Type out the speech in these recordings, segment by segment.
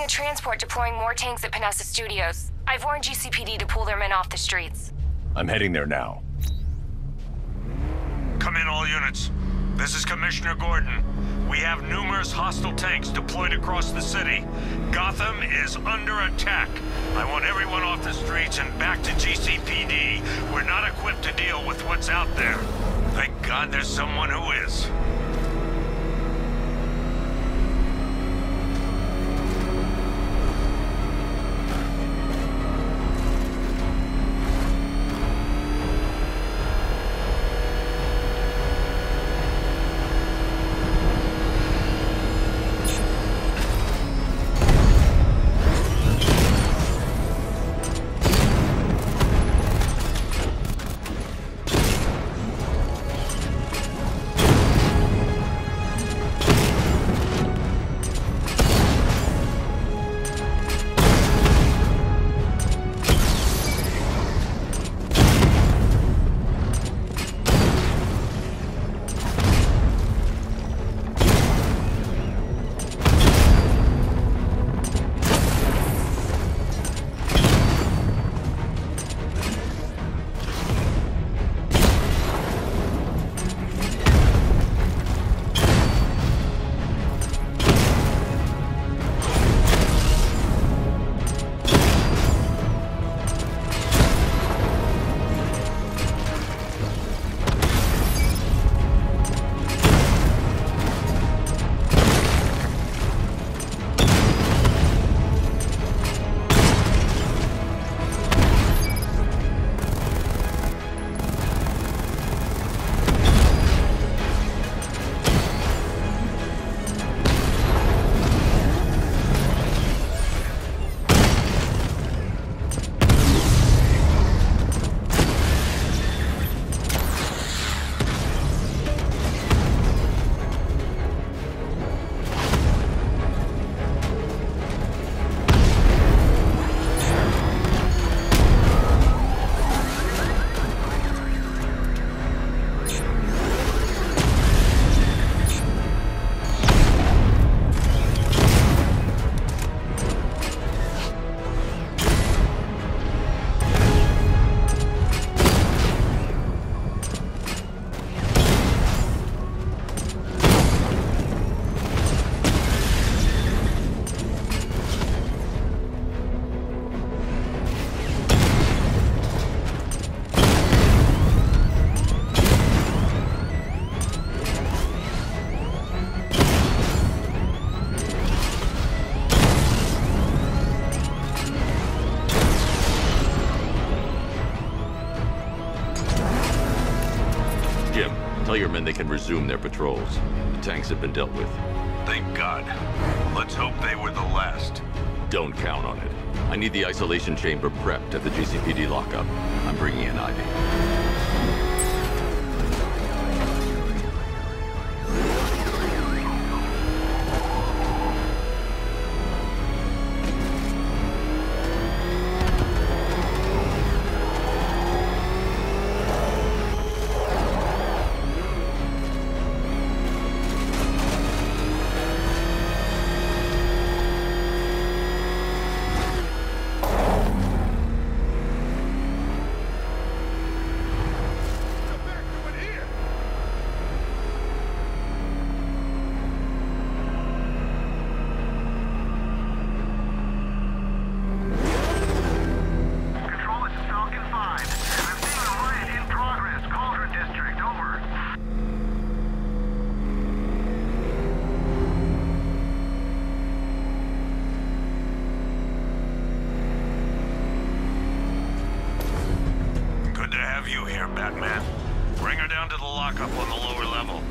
seeing a transport deploying more tanks at Panessa Studios. I've warned GCPD to pull their men off the streets. I'm heading there now. Come in, all units. This is Commissioner Gordon. We have numerous hostile tanks deployed across the city. Gotham is under attack. I want everyone off the streets and back to GCPD. We're not equipped to deal with what's out there. Thank God there's someone who is. Men they can resume their patrols. The tanks have been dealt with. Thank God. Let's hope they were the last. Don't count on it. I need the isolation chamber prepped at the GCPD lockup. I'm bringing in Ivy. Have you here, Batman. Bring her down to the lockup on the lower level.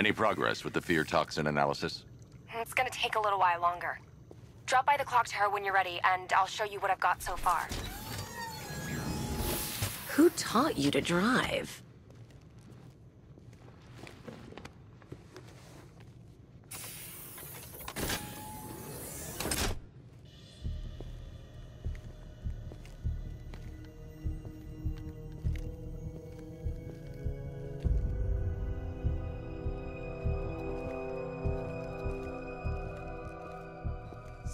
Any progress with the fear toxin analysis? It's gonna take a little while longer. Drop by the clock tower when you're ready, and I'll show you what I've got so far. Who taught you to drive?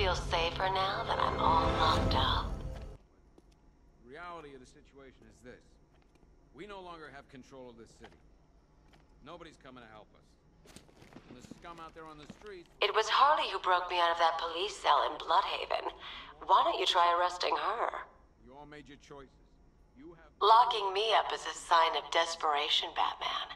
Feel safer now that I'm all locked up? reality of the situation is this. We no longer have control of this city. Nobody's coming to help us. And the scum out there on the streets, It was Harley who broke me out of that police cell in Blüdhaven. Why don't you try arresting her? you all made your choices. You have Locking me up is a sign of desperation, Batman.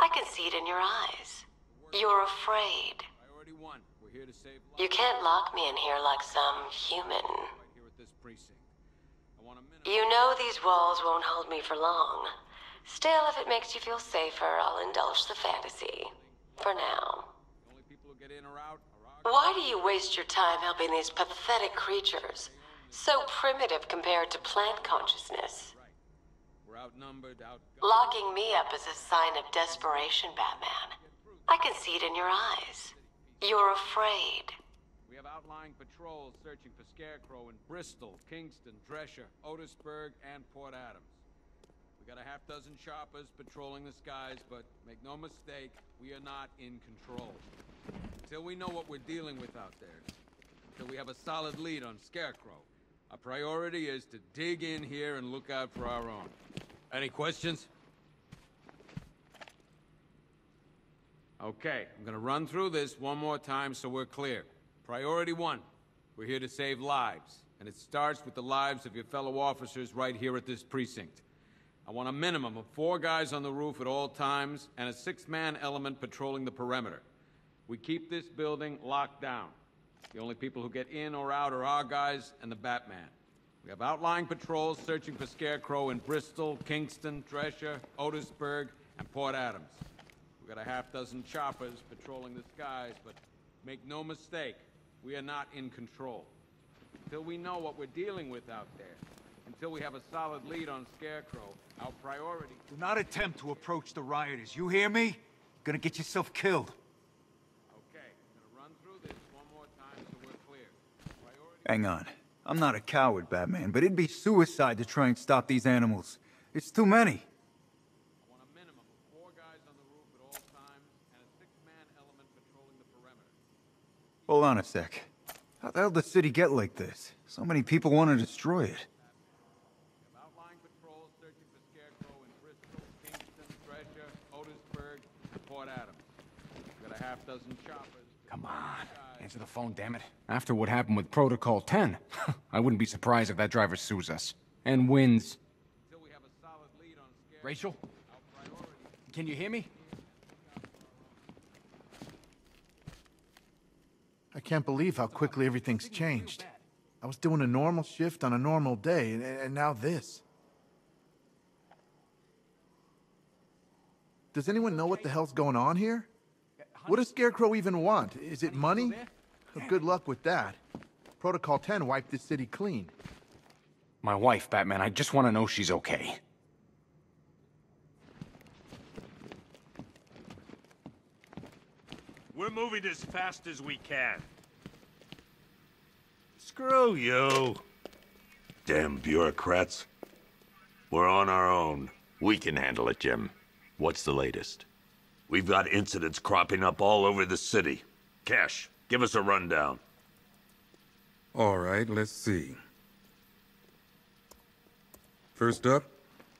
I can see it in your eyes. You're afraid. priority one. We're here to save You can't lock me in here like some human. right here at this precinct. I want a minute. You know these walls won't hold me for long. Still, if it makes you feel safer, I'll indulge the fantasy. For now. The only people who get in or out are our Why do you waste your time helping these pathetic creatures? So primitive compared to plant consciousness. We're outnumbered, out. Locking me up is a sign of desperation, Batman. I can see it in your eyes. You're afraid. We have outlying patrols searching for Scarecrow in Bristol, Kingston, Drescher, Otisburg, and Port Adams. We got a half dozen choppers patrolling the skies, but make no mistake, we are not in control. Until we know what we're dealing with out there, until we have a solid lead on Scarecrow, our priority is to dig in here and look out for our own. Any questions? Okay, I'm gonna run through this one more time so we're clear. Priority one, we're here to save lives, and it starts with the lives of your fellow officers right here at this precinct. I want a minimum of four guys on the roof at all times and a six-man element patrolling the perimeter. We keep this building locked down. The only people who get in or out are our guys and the Batman. We have outlying patrols searching for Scarecrow in Bristol, Kingston, Drescher, Otisburg, and Port Adams. We got a half dozen choppers patrolling the skies, but make no mistake, we are not in control. Until we know what we're dealing with out there, until we have a solid lead on Scarecrow, our priority. Do not attempt to approach the rioters. You hear me? You're Gonna get yourself killed. Okay, I'm gonna run through this one more time so we're clear. Priority. Hang on. I'm not a coward, Batman, but it'd be suicide to try and stop these animals. It's too many. I want a minimum of four guys on the roof at all times and a six-man element patrolling the perimeter. Hold on a sec. How the hell did the city get like this? So many people want to destroy it. We have outlying patrols searching for Scarecrow in Bristol, Kingston, Drescher, Otisburg, and Port Adams. We got a half dozen choppers. Come on. Answer the phone, damn it. After what happened with Protocol 10, I wouldn't be surprised if that driver sues us. And wins. Until we have a solid lead on Scarecrow, Rachel? Can you hear me? Can't believe how quickly everything's changed. I was doing a normal shift on a normal day, and, and now this. Does anyone know what the hell's going on here? What does Scarecrow even want? Is it money? Well, Good luck with that. Protocol 10 wiped this city clean. My wife, Batman, I just want to know she's okay. We're moving as fast as we can. Screw you. Damn bureaucrats. We're on our own. We can handle it, Jim. What's the latest? We've got incidents cropping up all over the city. Cash, give us a rundown. All right, let's see. First up,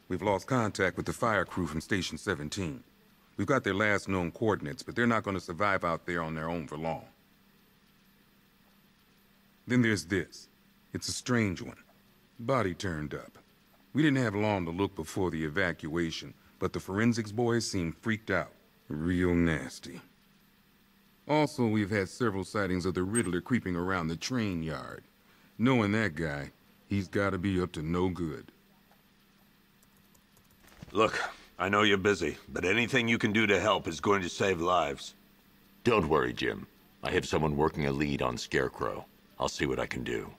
we've lost contact with the fire crew from Station 17. We've got their last known coordinates, but they're not going to survive out there on their own for long. Then there's this. It's a strange one. Body turned up. We didn't have long to look before the evacuation, but the forensics boys seemed freaked out. Real nasty. Also, we've had several sightings of the Riddler creeping around the train yard. Knowing that guy, he's gotta be up to no good. Look, I know you're busy, but anything you can do to help is going to save lives. Don't worry, Jim. I have someone working a lead on Scarecrow. I'll see what I can do.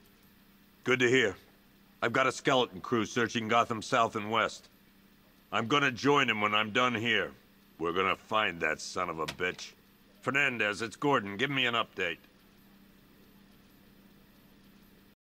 Good to hear. I've got a skeleton crew searching Gotham South and West. I'm gonna join him when I'm done here. We're gonna find that son of a bitch. Fernandez, it's Gordon. Give me an update.